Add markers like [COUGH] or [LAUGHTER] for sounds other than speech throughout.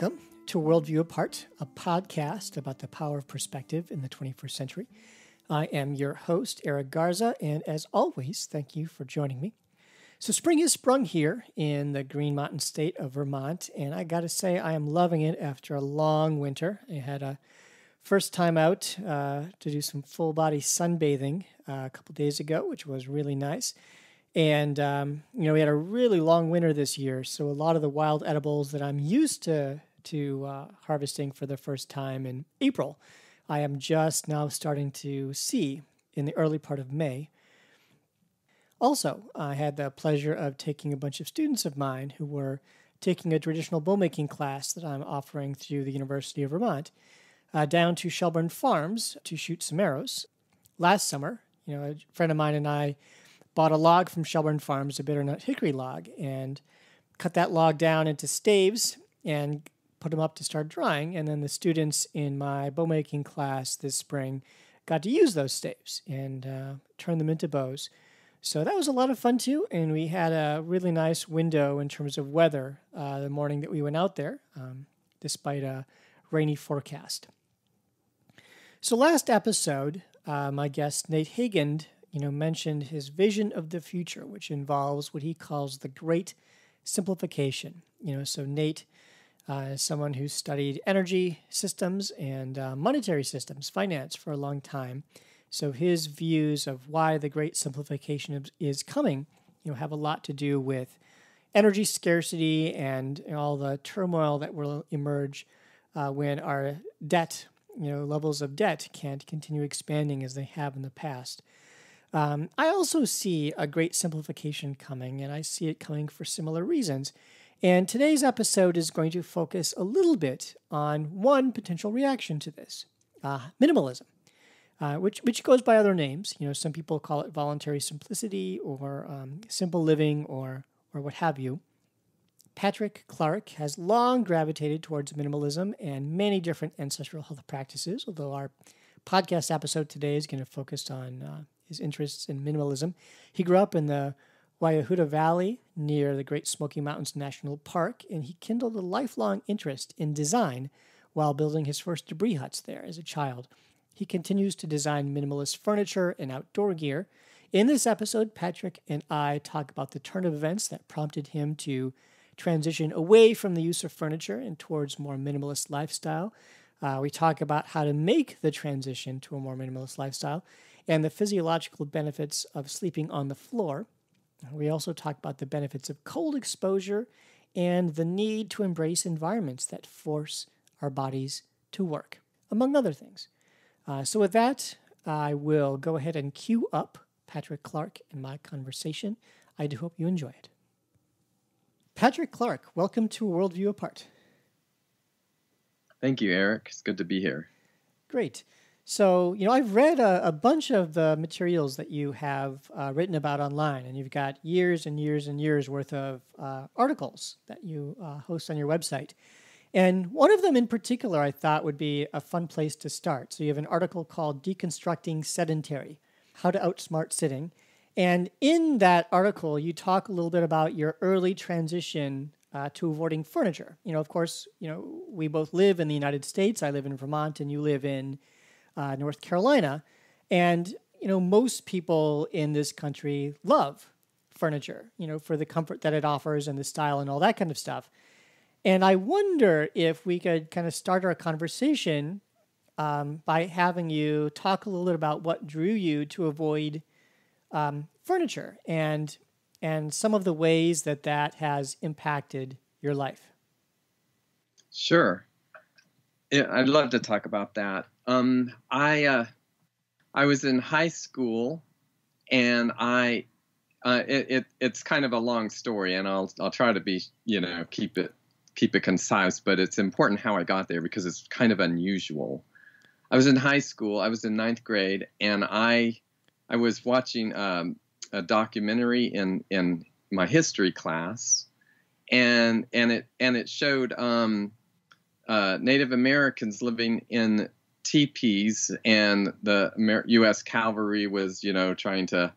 Welcome to Worldview Apart, a podcast about the power of perspective in the 21st century. I am your host, Eric Garza, and as always, thank you for joining me. So, spring has sprung here in the Green Mountain state of Vermont, and I got to say, I am loving it after a long winter. I had a first time out uh, to do some full body sunbathing uh, a couple days ago, which was really nice. And, um, you know, we had a really long winter this year. So a lot of the wild edibles that I'm used to, to uh, harvesting for the first time in April, I am just now starting to see in the early part of May. Also, I had the pleasure of taking a bunch of students of mine who were taking a traditional bow making class that I'm offering through the University of Vermont uh, down to Shelburne Farms to shoot some arrows. Last summer, you know, a friend of mine and I bought a log from Shelburne Farms, a bitternut hickory log, and cut that log down into staves and put them up to start drying. And then the students in my bow making class this spring got to use those staves and uh, turn them into bows. So that was a lot of fun too. And we had a really nice window in terms of weather uh, the morning that we went out there, um, despite a rainy forecast. So, last episode, uh, my guest Nate Hagens you know, mentioned his vision of the future, which involves what he calls the great simplification. You know, so Nate uh, is someone who studied energy systems and uh, monetary systems, finance for a long time. So his views of why the great simplification is coming, you know, have a lot to do with energy scarcity and all the turmoil that will emerge uh, when our debt, you know, levels of debt can't continue expanding as they have in the past. Um, I also see a great simplification coming, and I see it coming for similar reasons. And today's episode is going to focus a little bit on one potential reaction to this uh, minimalism, uh, which, which goes by other names. You know, some people call it voluntary simplicity or um, simple living or, or what have you. Patrick Clark has long gravitated towards minimalism and many different ancestral health practices, although our podcast episode today is going to focus on uh, his interests in minimalism. He grew up in the Waiahuta Valley near the Great Smoky Mountains National Park, and he kindled a lifelong interest in design while building his first debris huts there as a child. He continues to design minimalist furniture and outdoor gear. In this episode, Patrick and I talk about the turn of events that prompted him to transition away from the use of furniture and towards more minimalist lifestyle. Uh, we talk about how to make the transition to a more minimalist lifestyle and the physiological benefits of sleeping on the floor. We also talk about the benefits of cold exposure and the need to embrace environments that force our bodies to work, among other things. Uh, so, with that, I will go ahead and cue up Patrick Clark in my conversation. I do hope you enjoy it. Patrick Clark, welcome to Worldview Apart. Thank you, Eric. It's good to be here. Great. So, you know, I've read a, a bunch of the materials that you have uh, written about online, and you've got years and years and years worth of uh, articles that you uh, host on your website. And one of them in particular I thought would be a fun place to start. So, you have an article called Deconstructing Sedentary How to Outsmart Sitting. And in that article, you talk a little bit about your early transition uh, to avoiding furniture. You know, of course, you know, we both live in the United States. I live in Vermont, and you live in uh, North Carolina. And, you know, most people in this country love furniture, you know, for the comfort that it offers and the style and all that kind of stuff. And I wonder if we could kind of start our conversation um, by having you talk a little bit about what drew you to avoid um, furniture and and some of the ways that that has impacted your life. Sure. Yeah, I'd love to talk about that. Um, I uh, I was in high school, and I uh, it, it, it's kind of a long story, and I'll I'll try to be you know keep it keep it concise, but it's important how I got there because it's kind of unusual. I was in high school. I was in ninth grade, and I I was watching um, a documentary in in my history class, and and it and it showed um, uh, Native Americans living in teepees, and the U.S. cavalry was, you know, trying to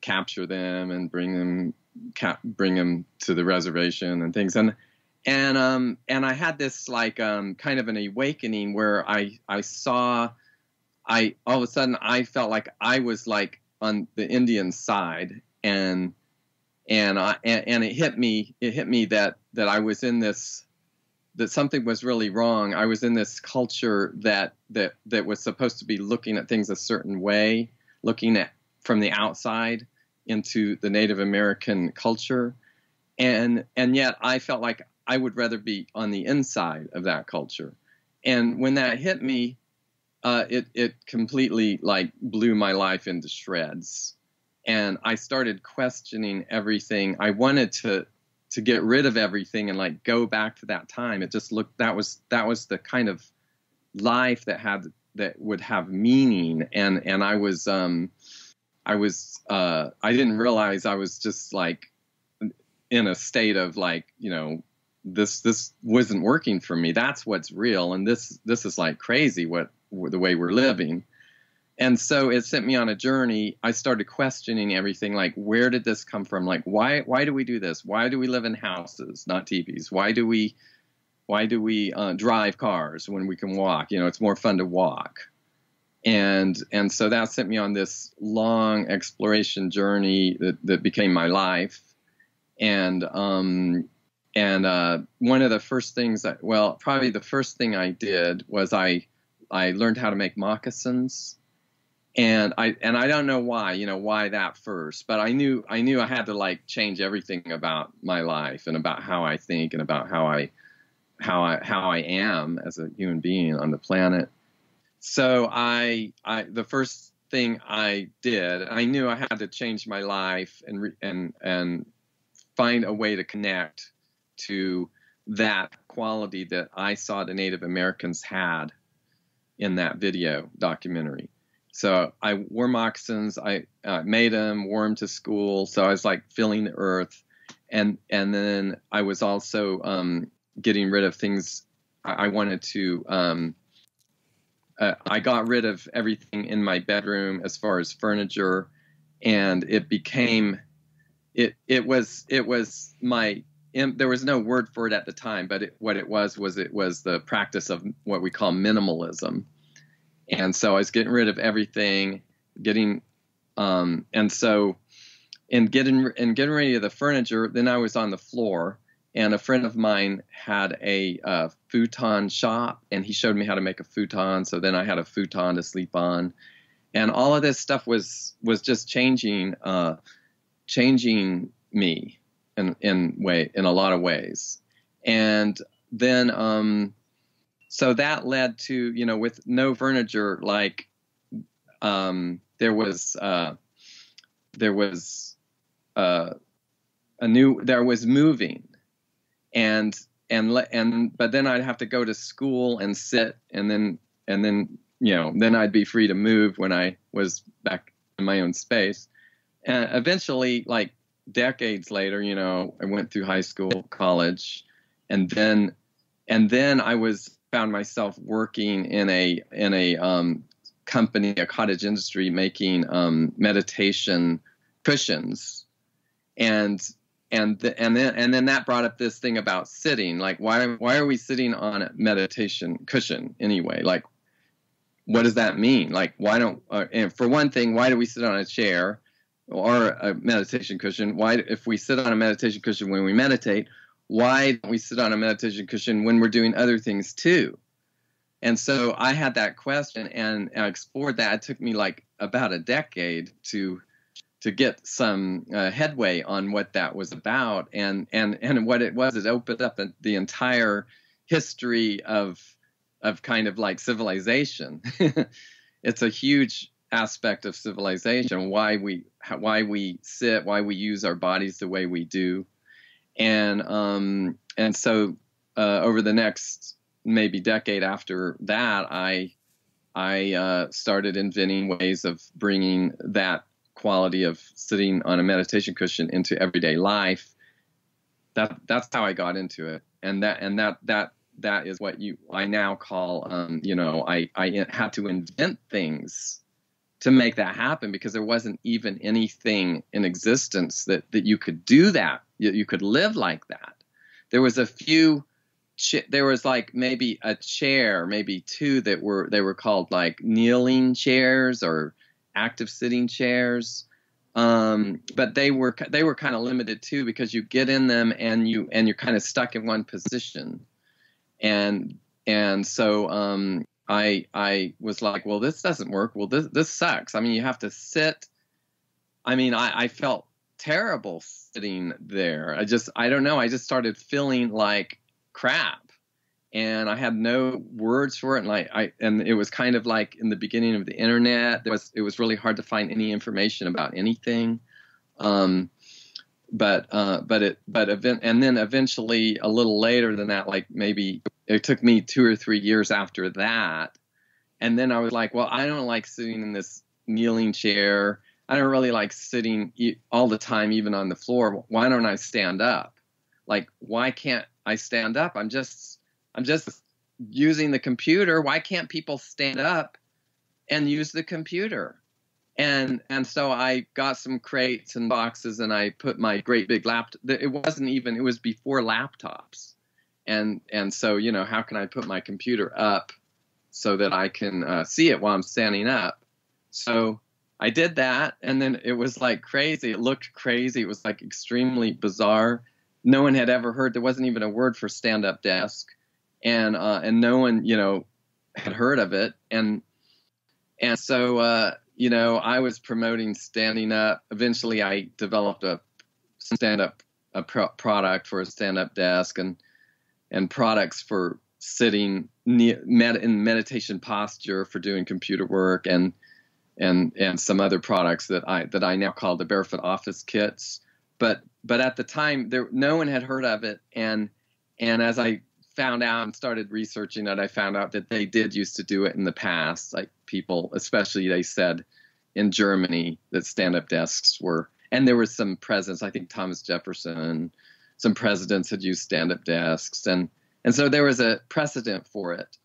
capture them and bring them cap- bring them to the reservation and things. And and um and I had this like um kind of an awakening where I I saw I all of a sudden I felt like I was like on the Indian side and and I and, and it hit me it hit me that that I was in this that something was really wrong. I was in this culture that that that was supposed to be looking at things a certain way, looking at from the outside into the Native American culture, and and yet I felt like I would rather be on the inside of that culture. And when that hit me, uh, it it completely like blew my life into shreds, and I started questioning everything. I wanted to to get rid of everything and like go back to that time. It just looked that was that was the kind of life that had that would have meaning, and and I was um I was uh I didn't realize I was just like in a state of like you know this this wasn't working for me. That's what's real, and this this is like crazy what the way we're living. And so it sent me on a journey. I started questioning everything like where did this come from? Like why why do we do this? Why do we live in houses, not teepees? Why do we why do we uh, drive cars when we can walk? You know, it's more fun to walk. And and so that sent me on this long exploration journey that, that became my life. And um, and uh, one of the first things that well probably the first thing I did was I I learned how to make moccasins and I and I don't know why, you know, why that first, but I knew I knew I had to like change everything about my life and about how I think and about how I how I how I am as a human being on the planet. So I I the first thing I did, I knew I had to change my life and and and find a way to connect to that quality that I saw the Native Americans had in that video documentary. So I wore moccasins. I uh, made them, wore them to school. So I was like feeling the earth, and and then I was also um, getting rid of things. I, I wanted to. Um, uh, I got rid of everything in my bedroom as far as furniture, and it became. It it was it was my there was no word for it at the time, but it, what it was was it was the practice of what we call minimalism. And so I was getting rid of everything, getting, um, and so in getting and getting rid of the furniture, then I was on the floor, and a friend of mine had a uh, futon shop, and he showed me how to make a futon. So then I had a futon to sleep on, and all of this stuff was was just changing, uh, changing me in in way in a lot of ways. And then um, so that led to you know with no furniture like um, there was uh, there was uh, a new there was moving. And and and but then I'd have to go to school and sit and then and then you know then I'd be free to move when I was back in my own space. And eventually like decades later, you know, I went through high school, college, and then and then I was found myself working in a in a um, company, a cottage industry, making um, meditation cushions, and and the, and then and then that brought up this thing about sitting. Like, why why are we sitting on a meditation cushion anyway? Like, what does that mean? Like, why don't? Uh, and for one thing, why do we sit on a chair? or a meditation cushion. Why, if we sit on a meditation cushion when we meditate, why don't we sit on a meditation cushion when we're doing other things too? And so I had that question and I explored that. It took me like about a decade to to get some uh, headway on what that was about and and and what it was. It opened up the, the entire history of of kind of like civilization. [LAUGHS] it's a huge aspect of civilization why we why we sit why we use our bodies the way we do and um and so uh, over the next maybe decade after that i i uh, started inventing ways of bringing that quality of sitting on a meditation cushion into everyday life. That that's how i got into it. And that and that that that is what you i now call um, you know i i had to invent things to make that happen because there wasn't even anything in existence that that you could do that you, you could live like that there was a few there was like maybe a chair, maybe two that were they were called like kneeling chairs or active sitting chairs. Um, but they were they were kind of limited too because you get in them and you and you're kind of stuck in one position, and and so um, I I was like, well, this doesn't work. Well, this this sucks. I mean, you have to sit. I mean, I, I felt terrible sitting there. I just I don't know. I just started feeling like crap and I had no words for it. And like I, and it was kind of like in the beginning of the internet, there was it was really hard to find any information about anything. Um, but uh, but it but event and then eventually a little later than that, like maybe it took me two or three years after that, and then I was like, well, I don't like sitting in this kneeling chair. I don't really like sitting all the time, even on the floor. Why don't I stand up? Like, why can't I stand up. I'm just I'm just using the computer. Why can't people stand up and use the computer? And and so I got some crates and boxes and I put my great big laptop. It wasn't even. It was before laptops. And and so you know how can I put my computer up so that I can uh, see it while I'm standing up? So I did that, and then it was like crazy. It looked crazy. It was like extremely bizarre no one had ever heard. There wasn't even a word for stand-up desk, and uh, and no one you know had heard of it. And and so uh, you know I was promoting standing up. Eventually, I developed a stand-up a pro- product for a stand-up desk and and products for sitting in meditation posture for doing computer work and and and some other products that I that I now call the barefoot office kits. But but at the time there no one had heard of it. And and as i found out and started researching it i found out that they did used to do it in the past. Like people especially they said in germany that stand-up desks were and there was some presidents i think thomas jefferson some presidents had used stand-up desks. And and so there was a precedent for it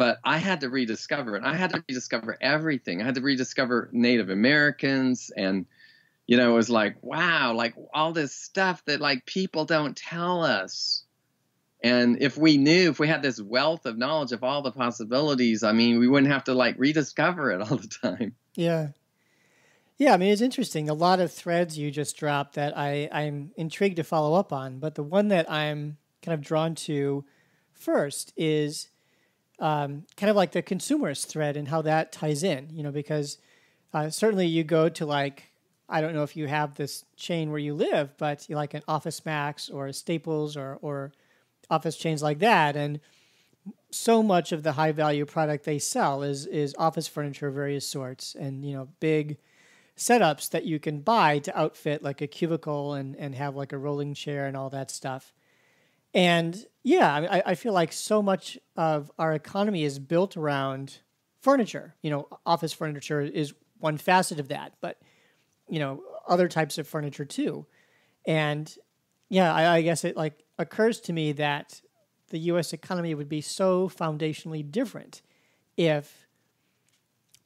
but i had to rediscover it i had to rediscover everything i had to rediscover native americans and you know, it was like, wow, like all this stuff that like people don't tell us. And if we knew, if we had this wealth of knowledge of all the possibilities, I mean, we wouldn't have to like rediscover it all the time. Yeah. Yeah, I mean, it's interesting. A lot of threads you just dropped that I, I'm intrigued to follow up on. But the one that I'm kind of drawn to first is um, kind of like the consumerist thread and how that ties in, you know, because uh, certainly you go to like I don't know if you have this chain where you live, but you like an Office Max or Staples or or office chains like that, and so much of the high value product they sell is is office furniture of various sorts, and you know big setups that you can buy to outfit like a cubicle and and have like a rolling chair and all that stuff. And yeah, I, I feel like so much of our economy is built around furniture. You know, office furniture is one facet of that, but you know other types of furniture too and yeah I, I, guess it like occurs to me that the us economy would be so foundationally different if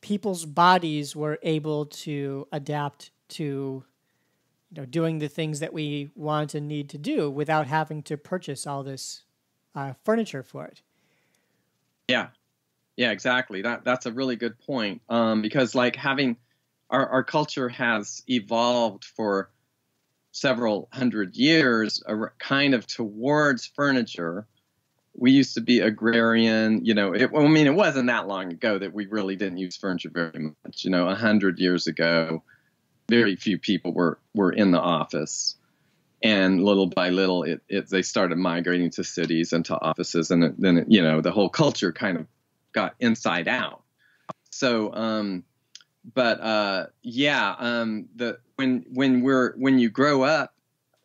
people's bodies were able to adapt to you know doing the things that we want and need to do without having to purchase all this uh, furniture for it. Yeah. Yeah exactly. That that's a really good point um, because like having our, our culture has evolved for several hundred years a kind of towards furniture. We used to be agrarian you know it, i mean it wasn't that long ago that we really didn't use furniture very much you know a hundred years ago very few people were were in the office. And little by little it, it they started migrating to cities and to offices. And then it, you know the whole culture kind of got inside out. So um but uh, yeah, um, the when when we're when you grow up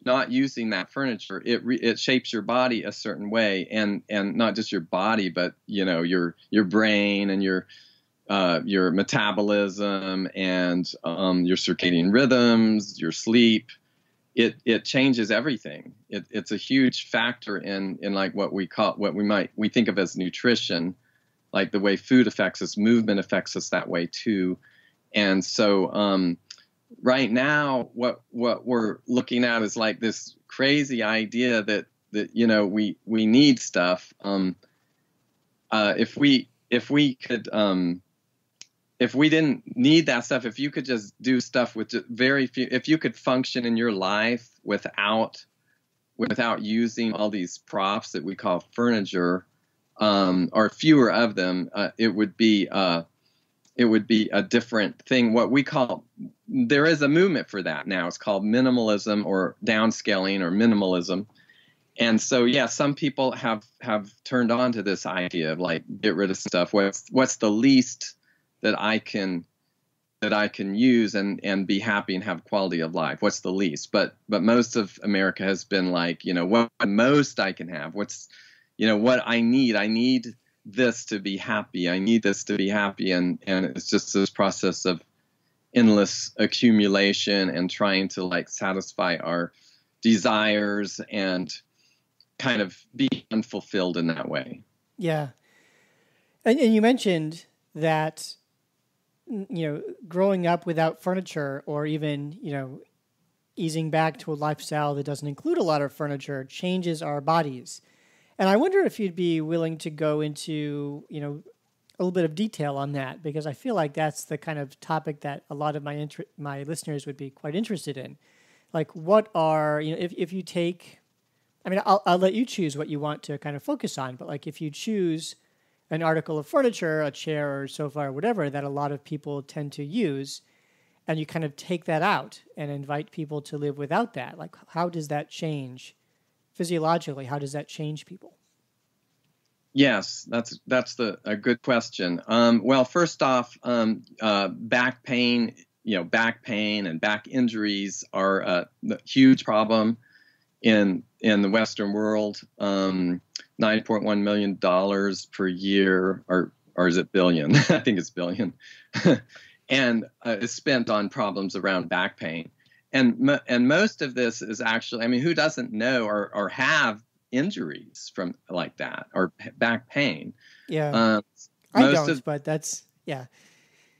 not using that furniture, it re, it shapes your body a certain way, and and not just your body, but you know your your brain and your uh, your metabolism and um, your circadian rhythms, your sleep. It it changes everything. It, it's a huge factor in in like what we call what we might we think of as nutrition, like the way food affects us, movement affects us that way too and so um, right now, what what we're looking at is like this crazy idea that that you know we we need stuff. Um, uh, if we if we could um, if we didn't need that stuff, if you could just do stuff with very few, if you could function in your life without without using all these props that we call furniture, um, or fewer of them, uh, it would be uh, it would be a different thing. What we call there is a movement for that now. It's called minimalism or downscaling or minimalism. And so yeah, some people have have turned on to this idea of like get rid of stuff. What's what's the least that I can that I can use and and be happy and have quality of life? What's the least? But but most of America has been like, you know, what most I can have. What's you know what I need? I need this to be happy. I need this to be happy, and and it's just this process of endless accumulation and trying to like satisfy our desires and kind of be unfulfilled in that way. Yeah, and and you mentioned that you know growing up without furniture or even you know easing back to a lifestyle that doesn't include a lot of furniture changes our bodies and I wonder if you'd be willing to go into, you know, a little bit of detail on that because I feel like that's the kind of topic that a lot of my inter- my listeners would be quite interested in. Like, what are you know, if if you take, I mean, I'll I'll let you choose what you want to kind of focus on, but like if you choose an article of furniture, a chair or sofa or whatever that a lot of people tend to use, and you kind of take that out and invite people to live without that, like how does that change physiologically, how does that change people? Yes, that's that's the a good question. Um, well, first off, um, uh, back pain, you know, back pain and back injuries are a huge problem in in the Western world. Um, Nine point one million dollars per year, or or is it billion? [LAUGHS] I think it's billion, [LAUGHS] and uh, is spent on problems around back pain. And and most of this is actually i mean who doesn't know or, or have injuries from like that or back pain? Yeah. Um, i don't of, but that's yeah.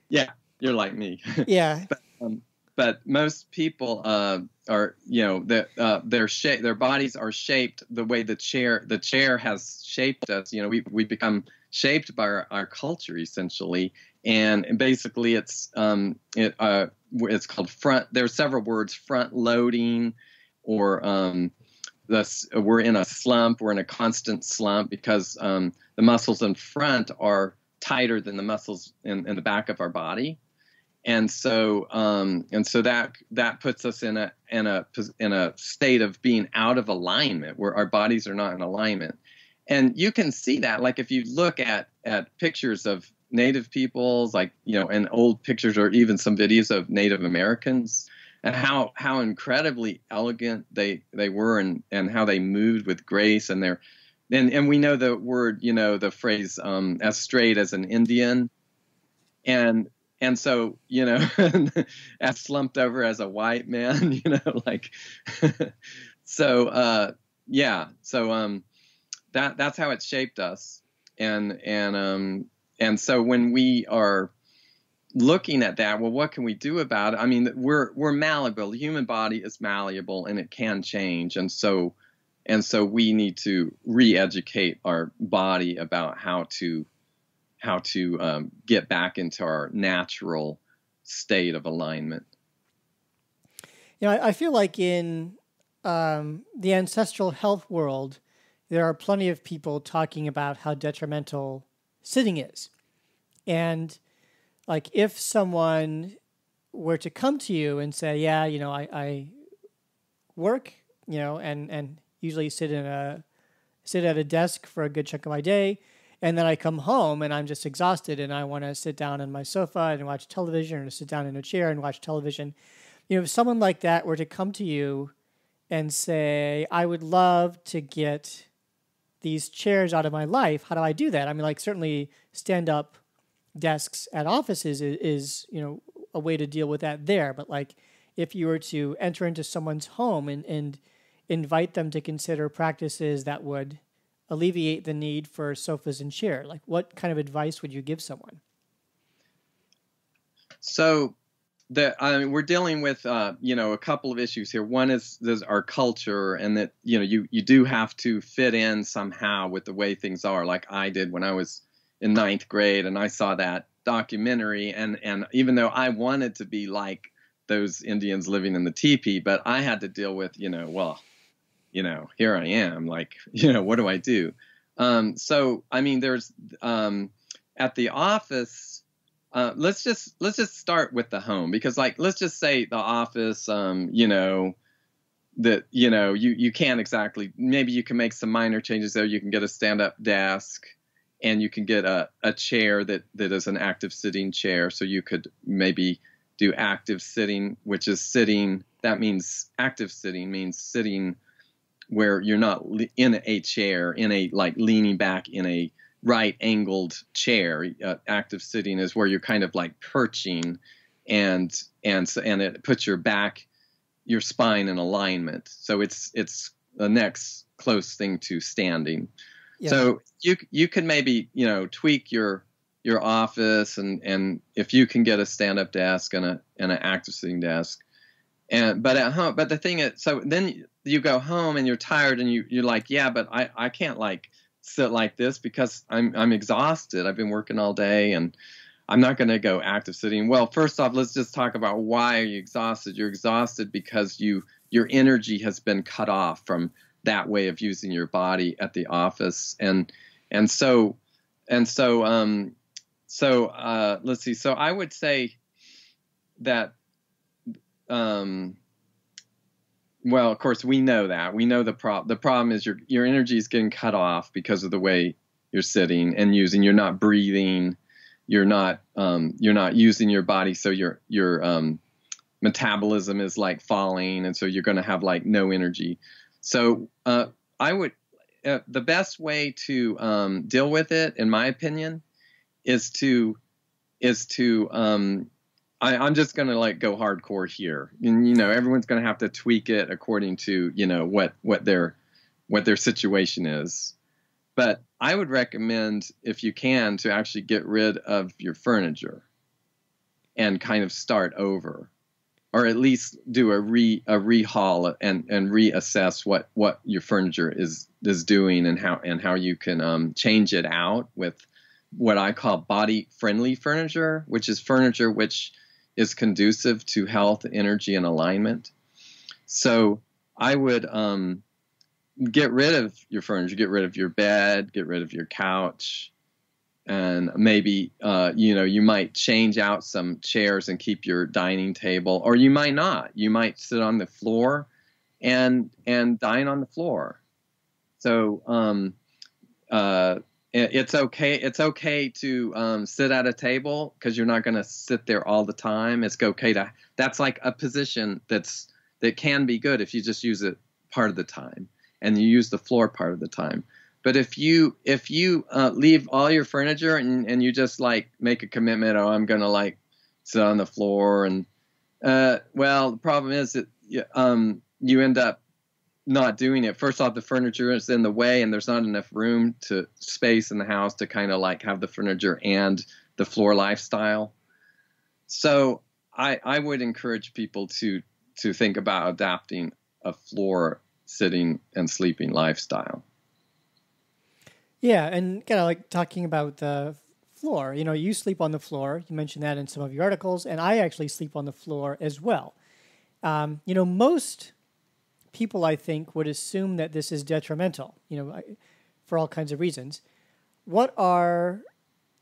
Yeah you're like me. [LAUGHS] Yeah. But, um, but most people uh, are you know uh, their shape their bodies are shaped the way the chair the chair has shaped us you know we, we become shaped by our, our culture essentially and, basically it's um, it, uh, it's called front. there are several words: front loading, or um, we're in a slump. We're in a constant slump because um, the muscles in front are tighter than the muscles in, in the back of our body, and so um, and so that that puts us in a in a in a state of being out of alignment, where our bodies are not in alignment. And you can see that, like if you look at at pictures of native peoples, like you know, and old pictures or even some videos of Native Americans, and how how incredibly elegant they they were, and and how they moved with grace, and their and and we know the word, you know, the phrase um, as straight as an Indian, and and so you know, [LAUGHS] as slumped over as a white man, [LAUGHS] you know, like [LAUGHS] so uh, yeah, so um, that that's how it shaped us, and and um, and so when we are looking at that, well, what can we do about it? I mean, we're we're malleable. The human body is malleable and it can change, and so and so we need to re-educate our body about how to how to um, get back into our natural state of alignment. You know, I, feel like in um, the ancestral health world, there are plenty of people talking about how detrimental sitting is. And like if someone were to come to you and say, "Yeah, you know, I, I work, you know, and and usually sit in a sit at a desk for a good chunk of my day, and then I come home and I'm just exhausted and I want to sit down on my sofa and watch television or sit down in a chair and watch television." You know, if someone like that were to come to you and say, "I would love to get these chairs out of my life. How do I do that? I mean, like certainly stand up desks at offices is, is, you know a way to deal with that there. But like if you were to enter into someone's home and, and invite them to consider practices that would alleviate the need for sofas and chair? like what kind of advice would you give someone? So the I mean, we're dealing with uh, you know a couple of issues here. One is there's our culture, and that you know you you do have to fit in somehow with the way things are, like I did when I was in ninth grade, and I saw that documentary, and and even though I wanted to be like those Indians living in the teepee, but I had to deal with you know well, you know here I am, like [LAUGHS] you know what do I do? Um, so I mean, there's um, at the office uh, let's just let's just start with the home because like let's just say the office um, you know that you know you you can't exactly maybe you can make some minor changes there you can get a stand up desk and you can get a, a chair that that is an active sitting chair so you could maybe do active sitting which is sitting that means active sitting means sitting where you're not in a chair in a like leaning back in a right angled chair. Uh, active sitting is where you're kind of like perching, and and and it puts your back, your spine in alignment. So it's it's the next close thing to standing. Yeah. So you you can maybe you know tweak your your office and and if you can get a stand up desk and a and an active sitting desk and but at home but the thing is so then you go home and you're tired and you you're like yeah but I I can't like sit like this because I'm I'm exhausted. I've been working all day and I'm not going to go active sitting. Well, first off, let's just talk about why are you exhausted? You're exhausted because you your energy has been cut off from that way of using your body at the office and and so and so um so uh let's see. So I would say that um well, of course, we know that. We know the problem. The problem is your your energy is getting cut off because of the way you're sitting and using. You're not breathing. You're not um, you're not using your body, so your your um, metabolism is like falling, and so you're going to have like no energy. So uh, I would uh, the best way to um, deal with it, in my opinion, is to is to um, I, am just gonna like go hardcore here, and you know everyone's gonna have to tweak it according to you know what what their what their situation is. But I would recommend, if you can, to actually get rid of your furniture and kind of start over, or at least do a re a rehaul and and reassess what what your furniture is is doing and how and how you can um, change it out with what I call body friendly furniture, which is furniture which is conducive to health, energy, and alignment. So I would um, get rid of your furniture, get rid of your bed, get rid of your couch, and maybe uh, you know you might change out some chairs and keep your dining table, or you might not. You might sit on the floor and and dine on the floor. So um, uh, it's okay it's okay to um, sit at a table because you're not going to sit there all the time. It's okay to that's like a position that's that can be good if you just use it part of the time and you use the floor part of the time. But if you if you uh, leave all your furniture and, and you just like make a commitment oh i'm going to like sit on the floor and uh, well the problem is that um, you end up not doing it. First off, the furniture is in the way, and there's not enough room to space in the house to kind of like have the furniture and the floor lifestyle. So I I would encourage people to to think about adapting a floor sitting and sleeping lifestyle. Yeah, and kind of like talking about the floor. You know, you sleep on the floor. You mentioned that in some of your articles, and I actually sleep on the floor as well. Um, you know, most people, I think, would assume that this is detrimental, you know, for all kinds of reasons. What are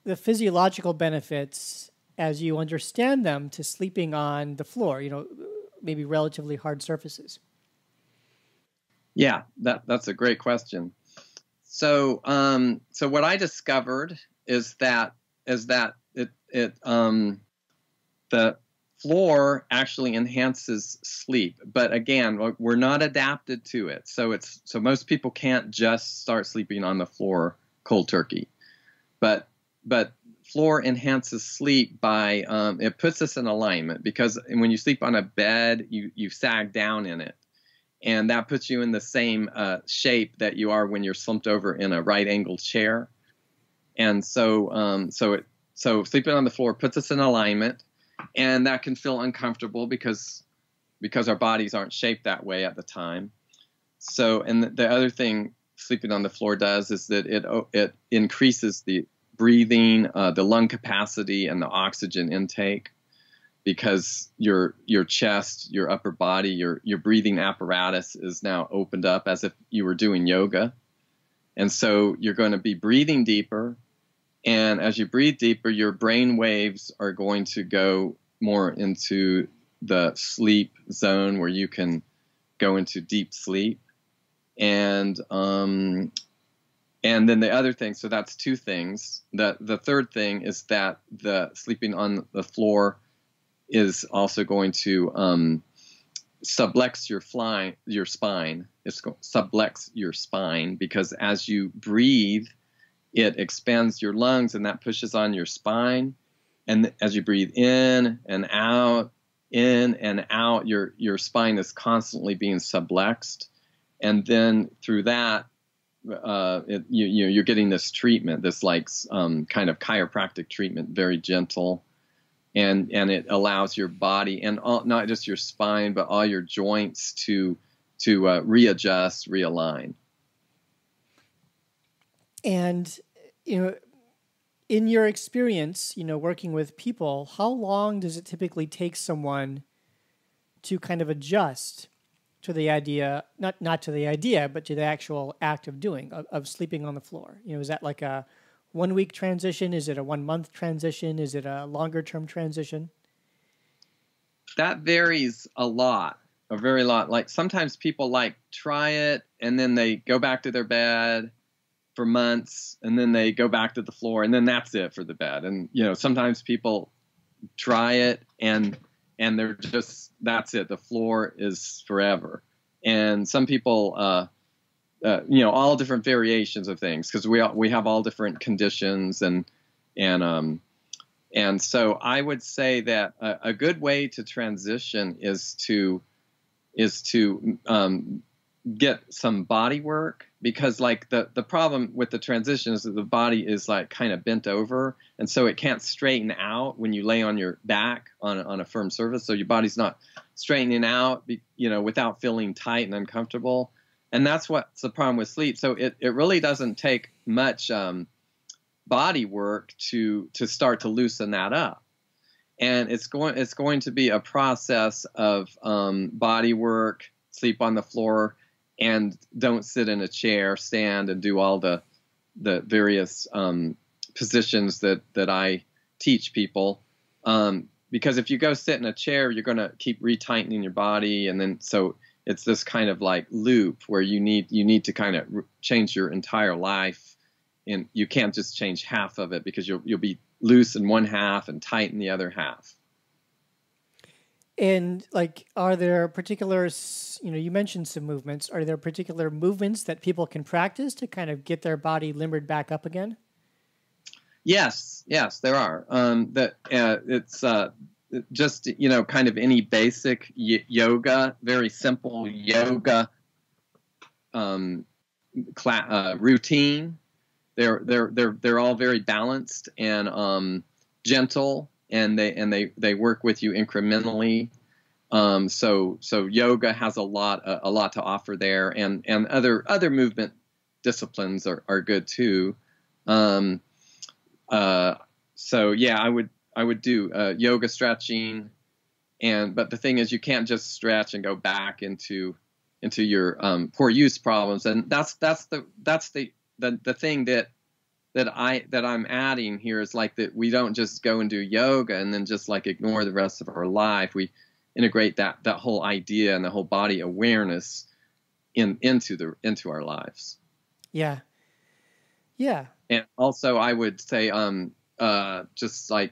the physiological benefits as you understand them to sleeping on the floor, you know, maybe relatively hard surfaces? Yeah, that, that's a great question. So, um, so what I discovered is that is that it it um, the floor actually enhances sleep. But again we're not adapted to it. So it's so most people can't just start sleeping on the floor cold turkey. But but floor enhances sleep by um, it puts us in alignment because when you sleep on a bed you you sag down in it. And that puts you in the same uh, shape that you are when you're slumped over in a right angled chair. And so um, so it so sleeping on the floor puts us in alignment and that can feel uncomfortable because because our bodies aren't shaped that way at the time. So, and the, the other thing sleeping on the floor does is that it it increases the breathing, uh, the lung capacity, and the oxygen intake because your your chest, your upper body, your your breathing apparatus is now opened up as if you were doing yoga. And so you're going to be breathing deeper. And as you breathe deeper, your brain waves are going to go more into the sleep zone where you can go into deep sleep. And um, and then the other thing, so that's two things. The the third thing is that the sleeping on the floor is also going to um, sublex your fly, your spine. It's sublex your spine because as you breathe, it expands your lungs and that pushes on your spine. And as you breathe in and out, in and out, your your spine is constantly being sublexed, and then through that, uh, it, you, you are getting this treatment, this like um, kind of chiropractic treatment, very gentle. And and it allows your body and all, not just your spine but all your joints to to uh, readjust realign. And you know in your experience you know working with people how long does it typically take someone to kind of adjust to the idea not not to the idea but to the actual act of doing of, of sleeping on the floor you know is that like a one week transition? Is it a one month transition? Is it a longer term transition? That varies a lot, a very lot. Like sometimes people like try it and then they go back to their bed for months and then they go back to the floor and then that's it for the bed. And you know, sometimes people try it and and they're just that's it. The floor is forever. And some people uh, uh, you know all different variations of things because we we have all different conditions and and um and so I would say that a, a good way to transition is to is to um, get some body work because like the the problem with the transition is that the body is like kind of bent over and so it can't straighten out when you lay on your back on on a firm surface. So your body's not straightening out you know without feeling tight and uncomfortable. And that's what's the problem with sleep. So it, it really doesn't take much um, body work to to start to loosen that up, and it's going it's going to be a process of um, body work, sleep on the floor, and don't sit in a chair, stand, and do all the the various um, positions that that I teach people. Um, because if you go sit in a chair, you're going to keep retightening your body, and then so it's this kind of like loop where you need you need to kind of change your entire life and you can't just change half of it because you'll you'll be loose in one half and tight in the other half and like are there particular you know you mentioned some movements. Are there particular movements that people can practice to kind of get their body limbered back up again? Yes. Yes there are. Um, that uh, it's uh, just you know kind of any basic y- yoga very simple yoga um, cl- uh, routine. They're they're they're they're all very balanced and um, gentle and they and they they work with you incrementally. Um, so so yoga has a lot a, a, lot to offer there and and other other movement disciplines are, are good too. Um, uh, so yeah i would I would do uh, yoga stretching, and but the thing is, you can't just stretch and go back into into your um, poor use problems, and that's that's the that's the the, the thing that that I that I'm adding here is like that we don't just go and do yoga and then just like ignore the rest of our life. We integrate that that whole idea and the whole body awareness in into the into our lives. Yeah. Yeah. And also I would say um uh, just like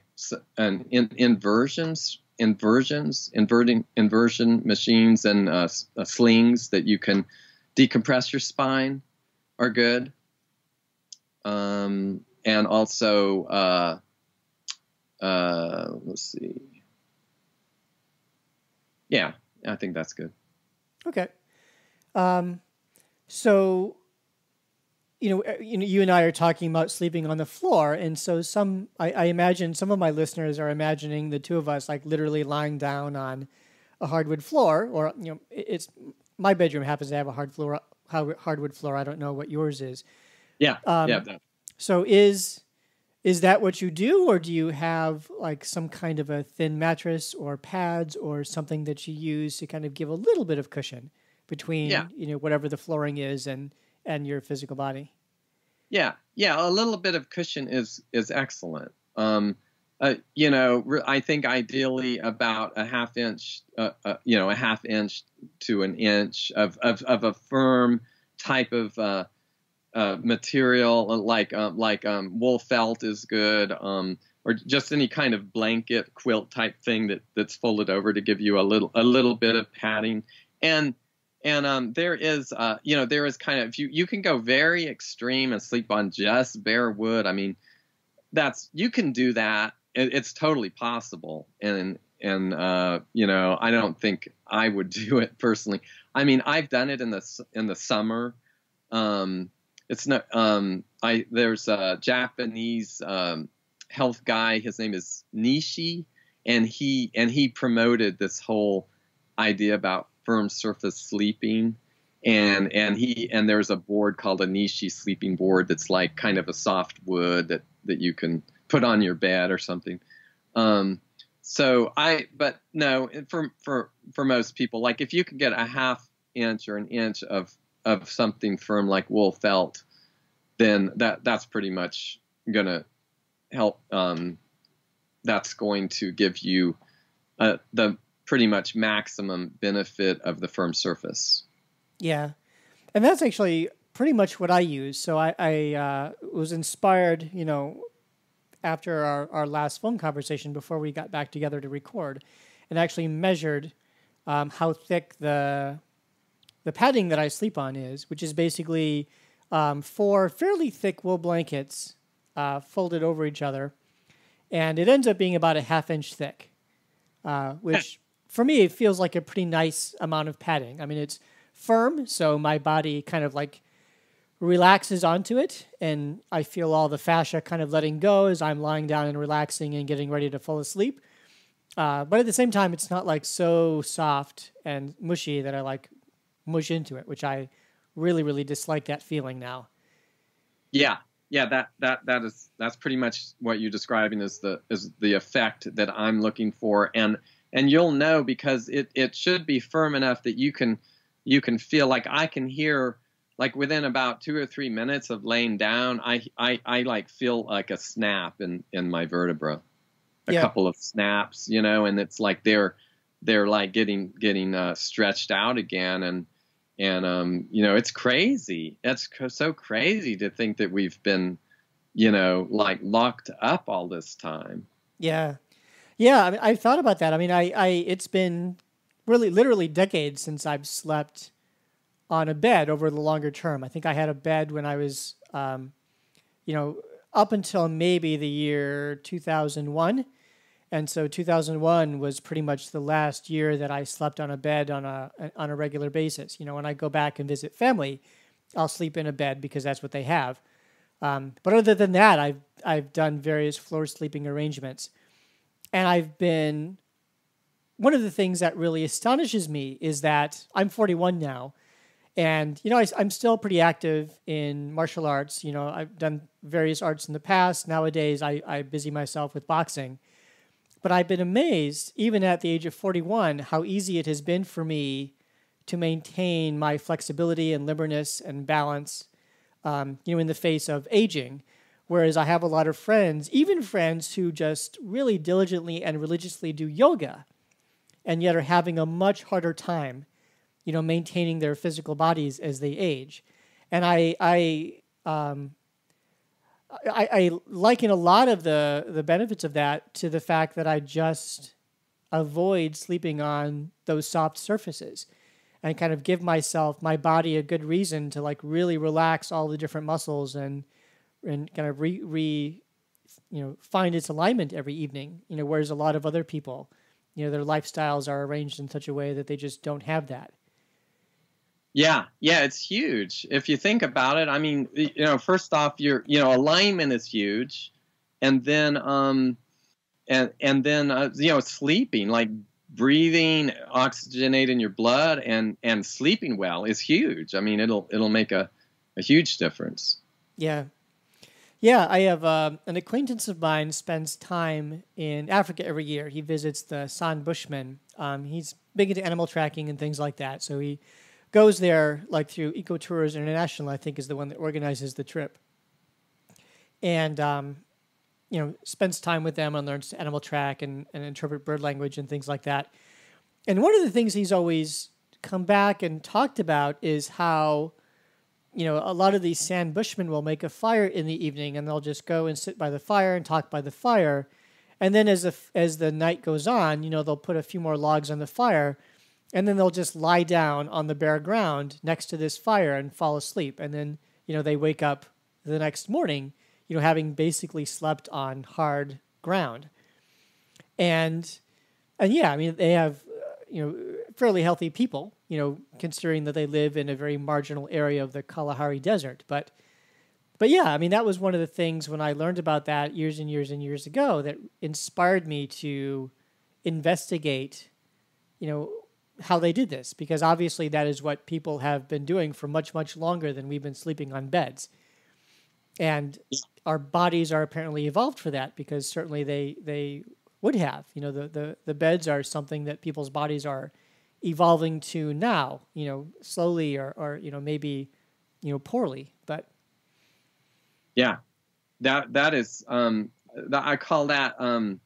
an in, inversions, inversions, inverting inversion machines and uh, uh, slings that you can decompress your spine are good. Um, and also, uh, uh, let's see. Yeah, I think that's good. Okay. Um, so you know, uh, you you and I are talking about sleeping on the floor, and so some, I, I imagine some of my listeners are imagining the two of us like literally lying down on a hardwood floor, or you know, it's my bedroom happens to have a hard floor, hardwood floor. I don't know what yours is. Yeah, um, yeah. That. So is is that what you do, or do you have like some kind of a thin mattress or pads or something that you use to kind of give a little bit of cushion between yeah. you know whatever the flooring is and and your physical body? Yeah, yeah. A little bit of cushion is is excellent. Um, uh, you know, I think ideally about a half inch, uh, uh, you know, a half inch to an inch of, of, of a firm type of uh, uh, material, uh, like um, like um, wool felt is good, um, or just any kind of blanket quilt type thing that, that's folded over to give you a little a little bit of padding. And and um, there is, you know, there is kind of you you can go very extreme and sleep on just bare wood. I mean, that's you can do that it, it's totally possible, and and uh, you know I don't think I would [LAUGHS] do it personally. I mean I've done it in the in the summer. Um, it's not. Um, I there's a Japanese um, health guy. His name is Nishi, and he and he promoted this whole idea about firm surface sleeping and and he and there's a board called a Nishi sleeping board that's like kind of a soft wood that that you can put on your bed or something. Um, so I, but no, for for for most people, like if you could get a half inch or an inch of of something firm like wool felt, then that that's pretty much gonna help. Um, that's going to give you uh, the pretty much maximum benefit of the firm surface. Yeah, and that's actually pretty much what I use. So I, I uh, was inspired, you know, after our, our last phone conversation before we got back together to record and actually measured um, how thick the the padding that I sleep on is, which is basically um, four fairly thick wool blankets uh, folded over each other, and it ends up being about a half inch thick, uh, which [LAUGHS] for me it feels like a pretty nice amount of padding. I mean, it's firm, so my body kind of like relaxes onto it, and I feel all the fascia kind of letting go as I'm lying down and relaxing and getting ready to fall asleep. Uh, but at the same time, it's not like so soft and mushy that I like mush into it, which I really, really dislike that feeling now. Yeah, yeah, that that that is that's pretty much what you're describing as the as the effect that I'm looking for, and and you'll know because it it should be firm enough that you can you can feel like I can hear like within about two or three minutes of laying down, I I, I like feel like a snap in in my vertebra, a yeah. couple of snaps, you know, and it's like they're they're like getting getting uh, stretched out again, and and um you know it's crazy. It's so crazy to think that we've been, you know, like locked up all this time. Yeah, yeah. I mean, I've thought about that. I mean, I I it's been really literally decades since I've slept on a bed over the longer term. I think I had a bed when I was, um, you know, up until maybe the year 2001. And so 2001 was pretty much the last year that I slept on a bed on a on a regular basis. You know, when I go back and visit family, I'll sleep in a bed because that's what they have. Um, but other than that, I've I've done various floor sleeping arrangements, and I've been. One of the things that really astonishes me is that I'm 41 now, and you know I, am still pretty active in martial arts you know i've done various arts in the past nowadays I, I busy myself with boxing but i've been amazed even at the age of 41 how easy it has been for me to maintain my flexibility and limberness and balance um, you know in the face of aging whereas i have a lot of friends even friends who just really diligently and religiously do yoga and yet are having a much harder time you know, maintaining their physical bodies as they age. And I, I, um, I, I liken a lot of the, the benefits of that to the fact that I just avoid sleeping on those soft surfaces and kind of give myself, my body a good reason to like really relax all the different muscles and, and kind of re, re you know, find its alignment every evening, you know, whereas a lot of other people, you know, their lifestyles are arranged in such a way that they just don't have that. Yeah, yeah, it's huge. If you think about it, I mean, you know, first off, your you know alignment is huge, and then um, and and then uh, you know sleeping, like breathing, oxygenating your blood, and and sleeping well is huge. I mean, it'll it'll make a a huge difference. Yeah, yeah. I have uh, an acquaintance of mine spends time in Africa every year. He visits the San Bushmen. Um, he's big into animal tracking and things like that. So he goes there like through Ecotours International, I think is the one that organizes the trip. And, um, you know, spends time with them and learns to animal track and, and interpret bird language and things like that. And one of the things he's always come back and talked about is how, you know, a lot of these San Bushmen will make a fire in the evening and they'll just go and sit by the fire and talk by the fire. And then as the, as the night goes on, you know, they'll put a few more logs on the fire and then they'll just lie down on the bare ground next to this fire and fall asleep. And then you know they wake up the next morning you know having basically slept on hard ground. And and yeah i mean they have uh, you know fairly healthy people you know considering that they live in a very marginal area of the kalahari desert. But but yeah i mean that was one of the things when i learned about that years and years and years ago that inspired me to investigate you know how they did this because obviously that is what people have been doing for much much longer than we've been sleeping on beds. And our bodies are apparently evolved for that because certainly they they would have. You know the the, the beds are something that people's bodies are evolving to now you know slowly or or you know maybe you know poorly but yeah. That that is um that i call that um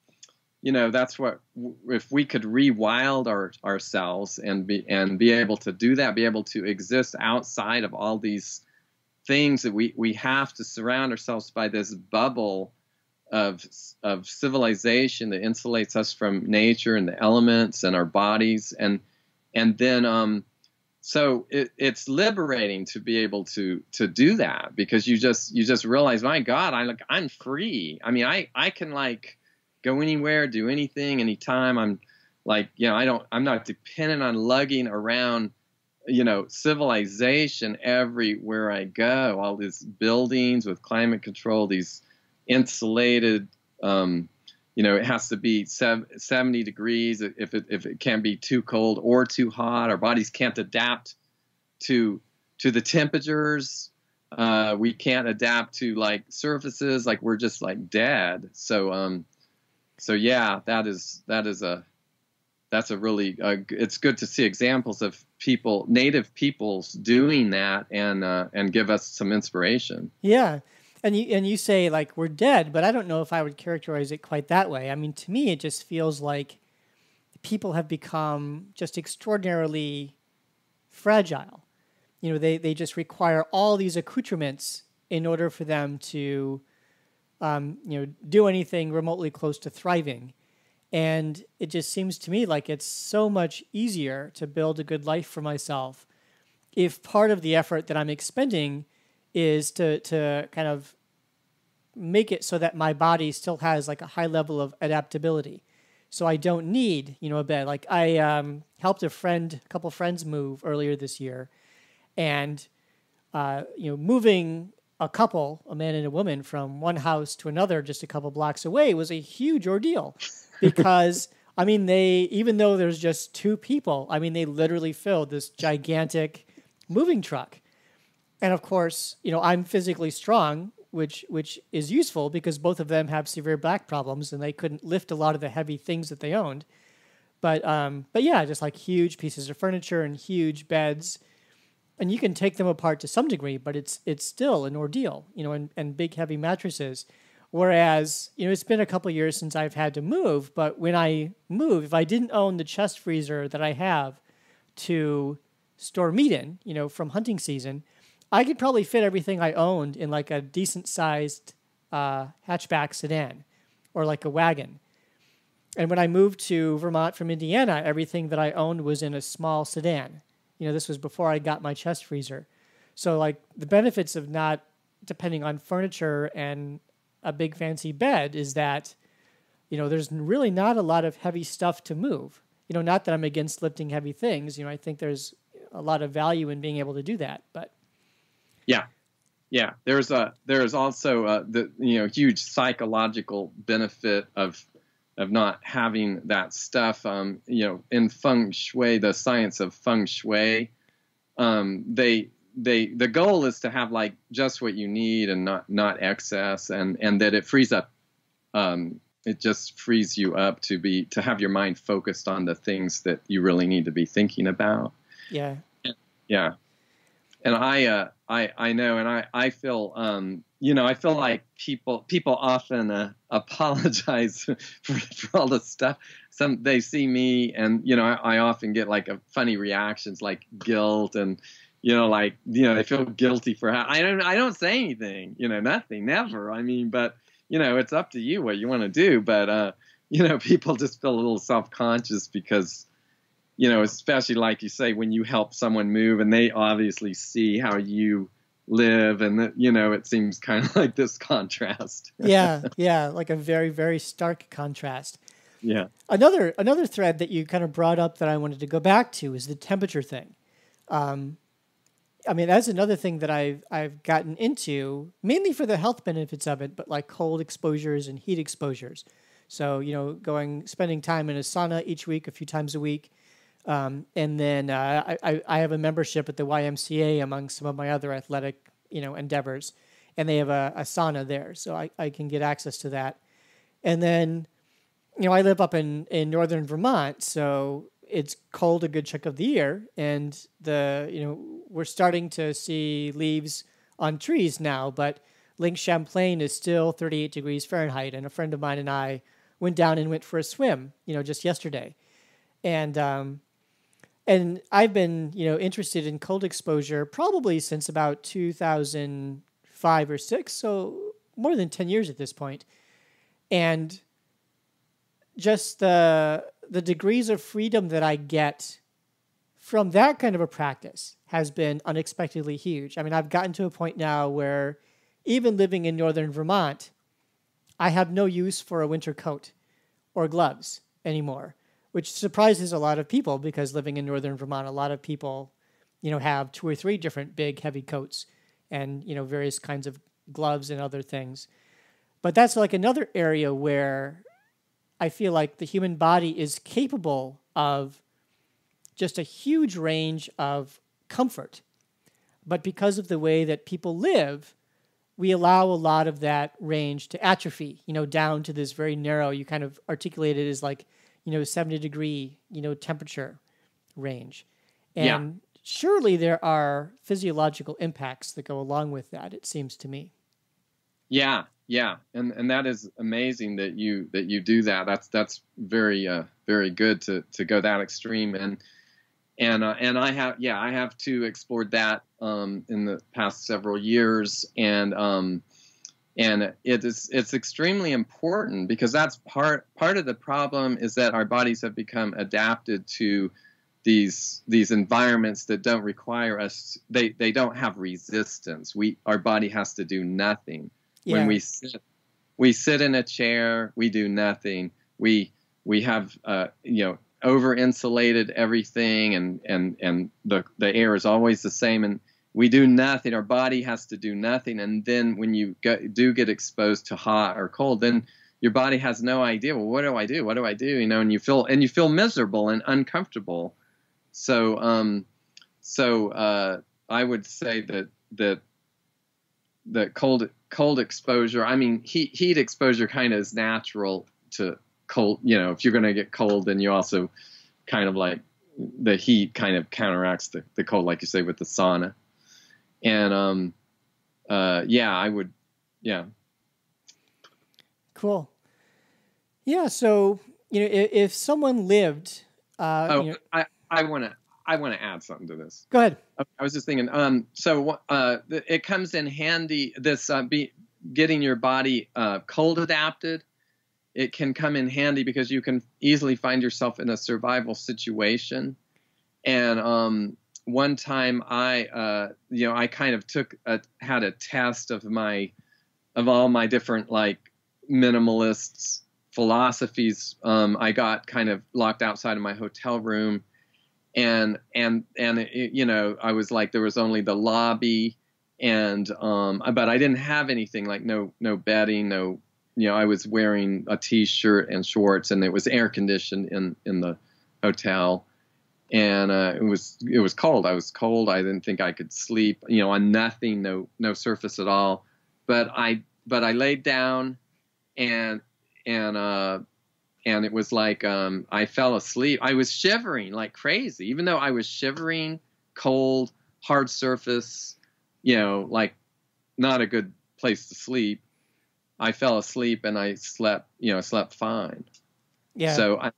you know that's what if we could rewild our ourselves and be and be able to do that be able to exist outside of all these things that we we have to surround ourselves by this bubble of of civilization that insulates us from nature and the elements and our bodies. And and then um so it, it's liberating to be able to to do that because you just you just realize my god i like i'm free. I mean i i can like go anywhere, do anything, anytime. I'm like, you know, I don't, I'm not dependent on lugging around, you know, civilization everywhere I go. All these buildings with climate control, these insulated, um, you know, it has to be 70 degrees if it, if it can be too cold or too hot. Our bodies can't adapt to to the temperatures. Uh, we can't adapt to like surfaces. Like we're just like dead. So um, so yeah, that is that is a that's a really it's good to see examples of people native peoples doing that and uh, and give us some inspiration. Yeah. And you and you say like we're dead, but I don't know if I would characterize it quite that way. I mean, to me it just feels like people have become just extraordinarily fragile. You know, they they just require all these accoutrements in order for them to um, you know, do anything remotely close to thriving. And it just seems to me like it's so much easier to build a good life for myself if part of the effort that I'm expending is to to kind of make it so that my body still has like a high level of adaptability. So I don't need, you know, a bed. Like I um, helped a friend, a couple friends move earlier this year, and uh, you know, moving a couple, a man and a woman, from one house to another just a couple blocks away was a huge ordeal [LAUGHS] because, I mean, they, even though there's just two people, I mean, they literally filled this gigantic moving truck. And of course, you know, I'm physically strong, which which is useful because both of them have severe back problems and they couldn't lift a lot of the heavy things that they owned. But um, but yeah, just like huge pieces of furniture and huge beds and you can take them apart to some degree, but it's it's still an ordeal, you know, and, and big heavy mattresses. Whereas, you know, it's been a couple years since I've had to move, but when I move, if I didn't own the chest freezer that I have to store meat in, you know, from hunting season, I could probably fit everything I owned in like a decent sized uh, hatchback sedan or like a wagon. And when I moved to Vermont from Indiana, everything that I owned was in a small sedan. You know, this was before I got my chest freezer. So like the benefits of not depending on furniture and a big fancy bed is that you know there's really not a lot of heavy stuff to move. You know, not that I'm against lifting heavy things. You know, I think there's a lot of value in being able to do that. But yeah, yeah, there's a there's also a, the you know huge psychological benefit of of not having that stuff. Um, you know, in feng shui, the science of feng shui, um, they they the goal is to have like just what you need and not not excess, and and that it frees up. Um, it just frees you up to be to have your mind focused on the things that you really need to be thinking about. Yeah. Yeah. And I uh, I I know, and I I feel um, you know I feel like people people often uh, [LAUGHS] apologize [LAUGHS] for, for all the stuff. Some they see me, and you know I, I often get like a funny reactions like guilt and you know like you know they feel guilty for how I don't I don't say anything you know nothing never I mean but you know it's up to you what you want to do but uh you know [LAUGHS] people just feel a little self conscious because you know, especially like you say, when you help someone move and they obviously see how you live and that, you know, it seems kind of [LAUGHS] like this contrast. yeah. [LAUGHS] Yeah. Like a very, very stark contrast. Yeah. Another, another thread that you kind of brought up that I wanted to go back to is the temperature thing. Um, I mean, that's another thing that I've I've gotten into mainly for the health benefits of it, but like cold exposures and heat exposures. So you know, going spending time in a sauna each week, a few times a week, um, and then uh, I, I have a membership at the YMCA among some of my other athletic you know endeavors, and they have a, a sauna there, so I, I can get access to that. And then, you know, I live up in, in northern Vermont, so it's cold a good chunk of the year, and the you know we're starting to see leaves on trees now, but Lake Champlain is still 38 degrees Fahrenheit, and a friend of mine and I went down and went for a swim, you know, just yesterday, and um, and I've been, you know, interested in cold exposure probably since about 2005 or 6, so more than 10 years at this point. And just the the degrees of freedom that I get from that kind of a practice has been unexpectedly huge. I mean, I've gotten to a point now where even living in northern Vermont, I have no use for a winter coat or gloves anymore which surprises a lot of people because living in northern Vermont, a lot of people, you know, have two or three different big heavy coats and you know various kinds of gloves and other things. But that's like another area where I feel like the human body is capable of just a huge range of comfort. But because of the way that people live, we allow a lot of that range to atrophy, you know, down to this very narrow, you kind of articulate it as like you know, 70 degree, you know, temperature range. And yeah. surely there are physiological impacts that go along with that, it seems to me. Yeah, yeah. And and that is amazing that you that you do that. That's that's very uh very good to to go that extreme and and uh, and I have yeah I have too explored that um, in the past several years and um, and it is it's extremely important because that's part part of the problem is that our bodies have become adapted to these these environments that don't require us they they don't have resistance. We our body has to do nothing. Yeah. when we sit we sit in a chair we do nothing. We we have uh, you know over insulated everything and and and the the air is always the same and we do nothing our body has to do nothing and then when you get, do get exposed to hot or cold then your body has no idea well what do i do? What do i do? You know and you feel and you feel miserable and uncomfortable. So um so uh i would say that that that cold cold exposure i mean heat heat exposure kind of is natural to cold you know if you're going to get cold then you also kind of like the heat kind of counteracts the, the cold like you say with the sauna and um, uh, yeah, I would, yeah. Cool. Yeah. So you know, if, if someone lived, uh, oh, you know, I I want to I want to add something to this. Go ahead. I was just thinking. Um, so uh, it comes in handy. This uh, be getting your body uh, cold adapted. It can come in handy because you can easily find yourself in a survival situation, and um, one time I, uh, you know, I kind of took a, had a test of my, of all my different like minimalists philosophies. Um, I got kind of locked outside of my hotel room, and and and it, you know I was like there was only the lobby and um but I didn't have anything like no no bedding no you know I was wearing a t-shirt and shorts and it was air conditioned in in the hotel and uh, it was it was cold I was cold I didn't think I could sleep you know on nothing no no surface at all but I but I laid down and and uh and it was like um, I fell asleep. I was shivering like crazy, even though I was shivering, cold, hard surface, you know, like not a good place to sleep. I fell asleep and I slept, you know, slept fine. Yeah. So I,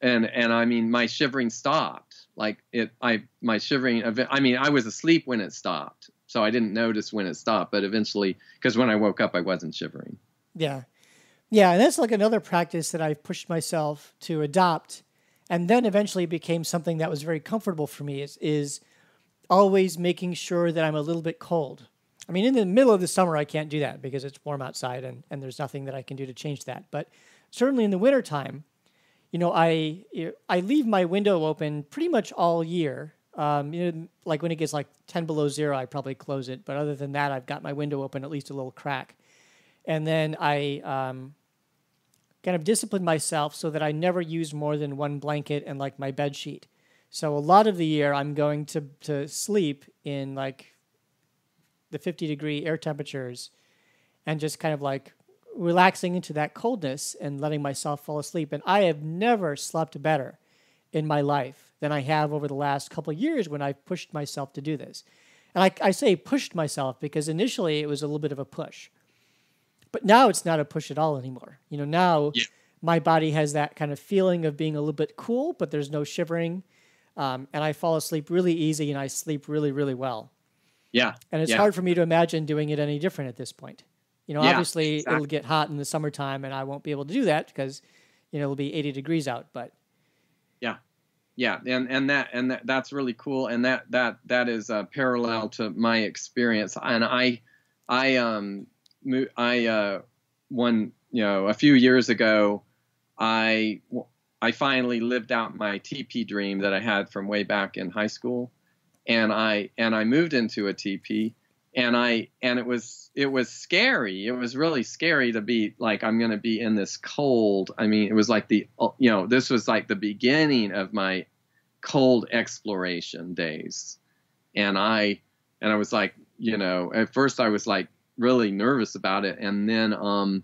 and and I mean, my shivering stopped. Like it, I my shivering. I mean, I was asleep when it stopped, so I didn't notice when it stopped. But eventually, because when I woke up, I wasn't shivering. Yeah. Yeah, and that's like another practice that I've pushed myself to adopt, and then eventually became something that was very comfortable for me. Is is always making sure that I'm a little bit cold. I mean, in the middle of the summer, I can't do that because it's warm outside, and and there's nothing that I can do to change that. But certainly in the wintertime, you know, I I leave my window open pretty much all year. Um, you know, like when it gets like 10 below zero, I probably close it. But other than that, I've got my window open at least a little crack. And then I um, kind of disciplined myself so that I never use more than one blanket and like my bed sheet. So a lot of the year I'm going to to sleep in like the 50 degree air temperatures and just kind of like relaxing into that coldness and letting myself fall asleep and I have never slept better in my life than I have over the last couple of years when I've pushed myself to do this. And I, I say pushed myself because initially it was a little bit of a push. But now it's not a push at all anymore. You know, now yeah. my body has that kind of feeling of being a little bit cool, but there's no shivering. Um, and I fall asleep really easy and I sleep really, really well. Yeah. And it's yeah. hard for me to imagine doing it any different at this point. You know, yeah, obviously exactly. it'll get hot in the summertime and I won't be able to do that because, you know, it'll be 80 degrees out, but yeah. Yeah, and and that and that, that's really cool, and that that that is a parallel to my experience. And I, I um, I uh, one you know a few years ago, I I finally lived out my teepee dream that I had from way back in high school, and I and I moved into a teepee, and I and it was it was scary. It was really scary to be like I'm going to be in this cold. I mean, it was like the you know this was like the beginning of my cold exploration days, and I and I was like you know at first I was like really nervous about it. And then, um,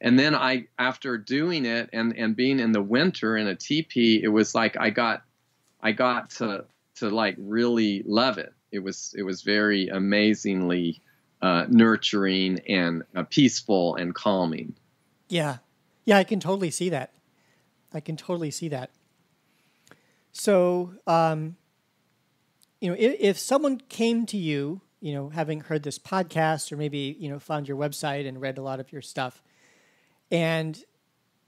and then I, after doing it and, and being in the winter in a teepee, it was like I got, I got to, to like really love it. It was, it was very amazingly uh, nurturing and uh, peaceful and calming. Yeah. Yeah, I can totally see that. I can totally see that. So, um, you know, if, if someone came to you you know, having heard this podcast or maybe, you know, found your website and read a lot of your stuff and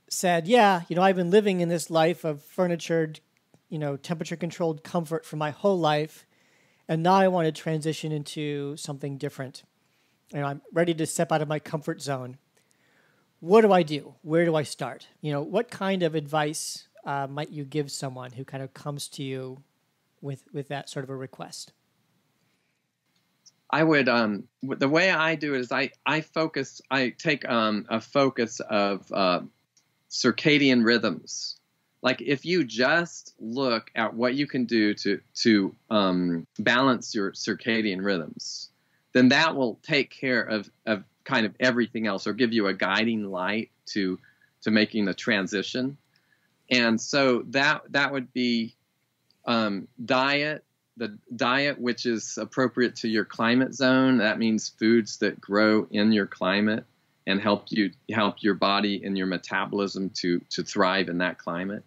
said, yeah, you know, I've been living in this life of furnitured, you know, temperature controlled comfort for my whole life. And now I want to transition into something different. Know, I'm ready to step out of my comfort zone. What do I do? Where do I start? You know, what kind of advice uh, might you give someone who kind of comes to you with with that sort of a request? I would um the way I do it is I I focus I take um a focus of uh, circadian rhythms. Like if you just look at what you can do to to um, balance your circadian rhythms, then that will take care of of kind of everything else or give you a guiding light to to making the transition. And so that that would be um, diet, the diet which is appropriate to your climate zone. That means foods that grow in your climate and help you help your body and your metabolism to to thrive in that climate.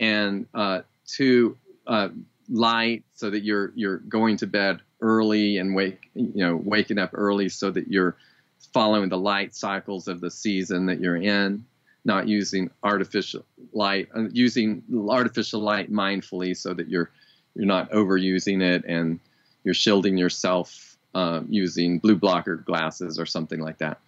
And uh, to uh, light so that you're you're going to bed early and wake you know waking up early so that you're following the light cycles of the season that you're in not using artificial light uh, using artificial light mindfully so that you're you're not overusing it and you're shielding yourself uh, using blue blocker glasses or something like that.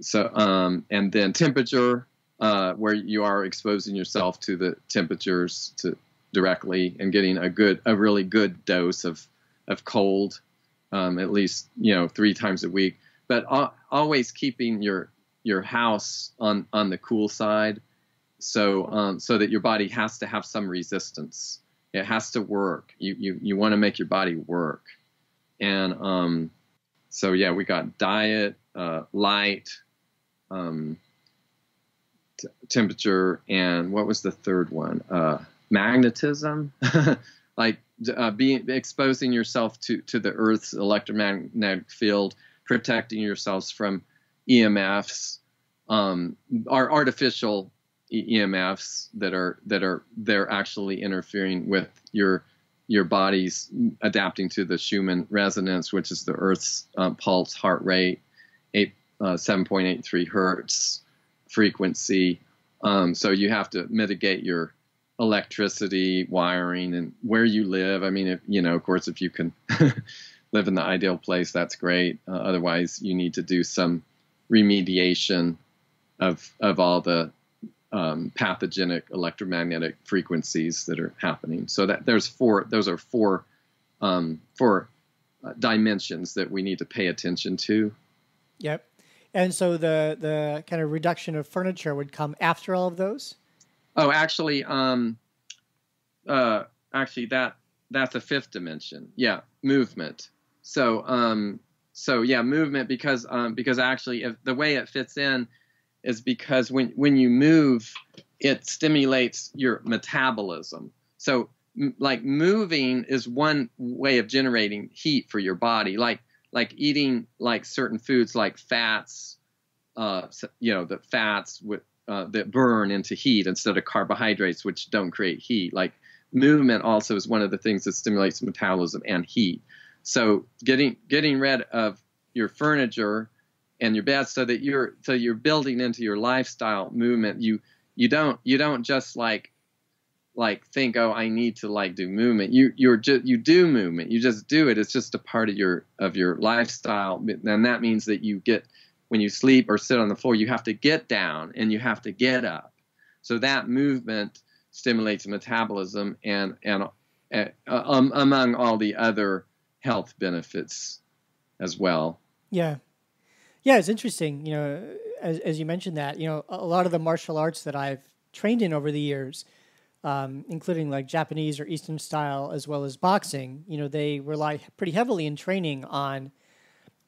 So, um, and then temperature, uh, where you are exposing yourself to the temperatures to directly and getting a good, a really good dose of of cold, um, at least you know three times a week. But always keeping your your house on on the cool side, so um, so that your body has to have some resistance. It has to work. You you you want to make your body work, and um, so yeah, we got diet, uh, light, um, temperature, and what was the third one? Uh, magnetism, [LAUGHS] like uh, being exposing yourself to to the Earth's electromagnetic field, protecting yourselves from EMFs, um, are artificial EMFs that are that are they're actually interfering with your your body's adapting to the Schumann resonance, which is the Earth's um, pulse heart rate, eight uh, 7.83 hertz frequency. Um, so you have to mitigate your electricity wiring and where you live. I mean, if you know, of course, if you can [LAUGHS] live in the ideal place, that's great. Uh, otherwise, you need to do some remediation of of all the um, pathogenic electromagnetic frequencies that are happening. So that there's four. Those are four um, four uh, dimensions that we need to pay attention to. Yep. And so the the kind of reduction of furniture would come after all of those. Oh, actually, um, uh, actually that that's a fifth dimension. Yeah, movement. So, um, so yeah, movement because um, because actually, if the way it fits in is because when when you move, it stimulates your metabolism. So, like moving is one way of generating heat for your body. Like like eating like certain foods like fats, uh, you know, the fats with uh, that burn into heat instead of carbohydrates, which don't create heat. Like movement also is one of the things that stimulates metabolism and heat. So getting getting rid of your furniture and your bed so that you're so you're building into your lifestyle movement. You you don't you don't just like like think oh I need to like do movement. You you're just you do movement. You just do it. It's just a part of your of your lifestyle. And that means that you get when you sleep or sit on the floor, you have to get down and you have to get up. So that movement stimulates metabolism and and uh, um, among all the other health benefits as well. Yeah, yeah, it's interesting. You know, as as you mentioned that, you know, a lot of the martial arts that I've trained in over the years, um, including like Japanese or Eastern style as well as boxing, you know, they rely pretty heavily in training on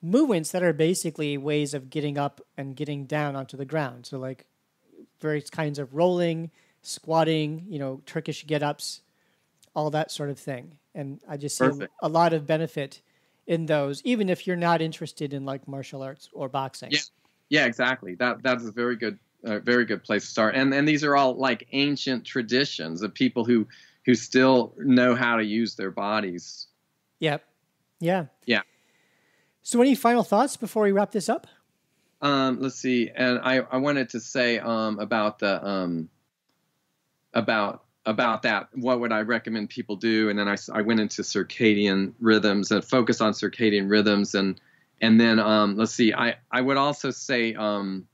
movements that are basically ways of getting up and getting down onto the ground. So like various kinds of rolling, squatting, you know, Turkish get-ups, all that sort of thing. And I just see Perfect. a lot of benefit in those, even if you're not interested in like martial arts or boxing. Yeah, yeah, exactly. That that's a very good, uh, very good place to start. And and these are all like ancient traditions of people who who still know how to use their bodies. Yep. Yeah. Yeah. So, any final thoughts before we wrap this up? Um, let's see. And I, I wanted to say um, about the um, about about that. What would I recommend people do? And then I, I went into circadian rhythms and focus on circadian rhythms and and then um, let's see. I I would also say um,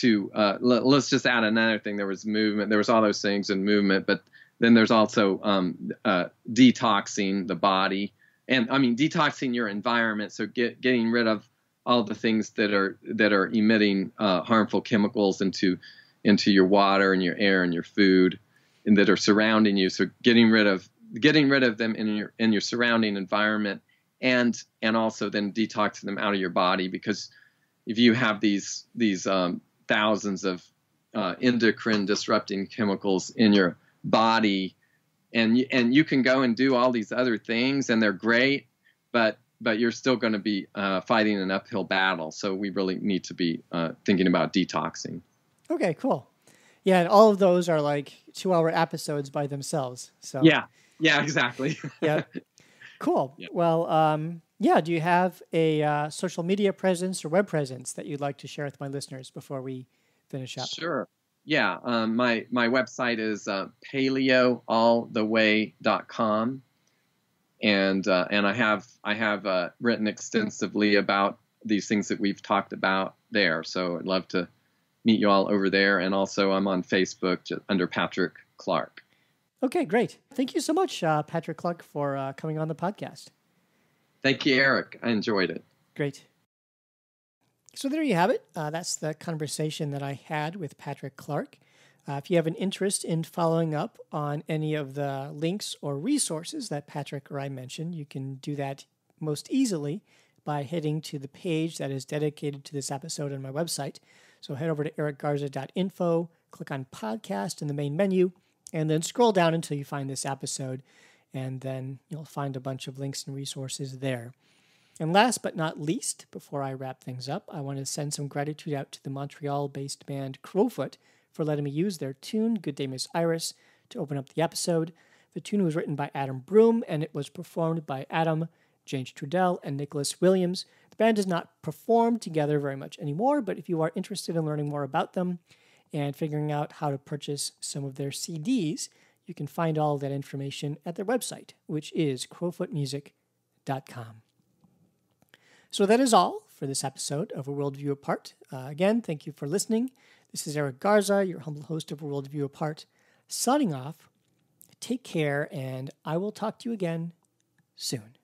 to uh, let, us just add another thing. There was movement. There was all those things in movement, but then there's also um, uh, detoxing the body and I mean detoxing your environment, so get, getting rid of all the things that are that are emitting uh, harmful chemicals into into your water and your air and your food, and that are surrounding you. So getting rid of getting rid of them in your in your surrounding environment, and and also then detoxing them out of your body because if you have these these um, thousands of uh, endocrine disrupting chemicals in your body. And and you can go and do all these other things and they're great but but you're still going to be uh, fighting an uphill battle. So we really need to be uh, thinking about detoxing. Okay cool. Yeah and all of those are like two hour episodes by themselves so. Yeah. Yeah exactly. [LAUGHS] Yeah cool. Well um, yeah do you have a uh, social media presence or web presence that you'd like to share with my listeners before we finish up? Sure. Yeah, um, my my website is uh, paleoalltheway.com, and uh, and I have I have uh, written extensively about these things that we've talked about there. So I'd love to meet you all over there, and also I'm on Facebook under Patrick Clark. Okay, great. Thank you so much, uh, Patrick Clark, for uh, coming on the podcast. Thank you, Eric. I enjoyed it. Great. So there you have it. Uh, that's the conversation that I had with Patrick Clark. Uh, if you have an interest in following up on any of the links or resources that Patrick or I mentioned, you can do that most easily by heading to the page that is dedicated to this episode on my website. So head over to ericgarza.info, click on podcast in the main menu, and then scroll down until you find this episode, and then you'll find a bunch of links and resources there. And last but not least, before I wrap things up, I want to send some gratitude out to the Montreal based band Crowfoot for letting me use their tune, Good Day Miss Iris, to open up the episode. The tune was written by Adam Broom and it was performed by Adam, James Trudell, and Nicholas Williams. The band does not perform together very much anymore, but if you are interested in learning more about them and figuring out how to purchase some of their CDs, you can find all that information at their website, which is crowfootmusic.com. So that is all for this episode of A Worldview Apart. Uh, again, thank you for listening. This is Eric Garza, your humble host of A Worldview Apart, signing off. Take care, and I will talk to you again soon.